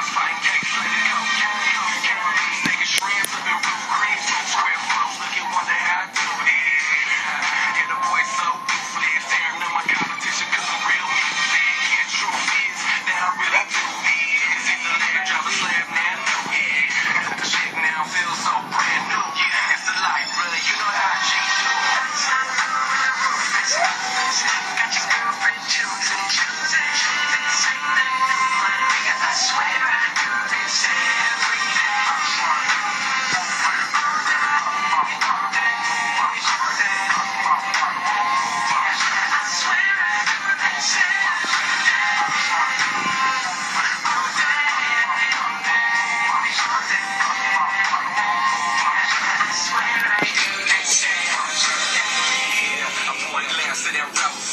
Find text, let go.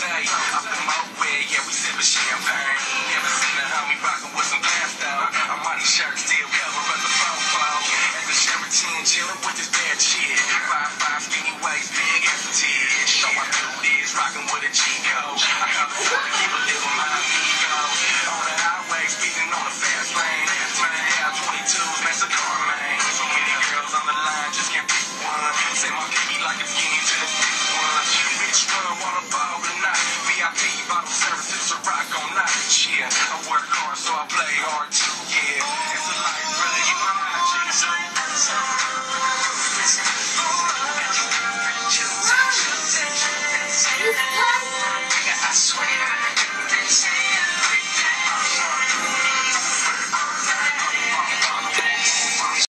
say. I've my way, yeah, we sip a champagne. Never seen a homie rocking with some pants down. I'm on the shirt, still covering the phone phone. At the Sheraton, chilling with this bad shit. Five five skinny waist, big as a tit. So I do is rocking with a G code. I got a keep a ball tonight.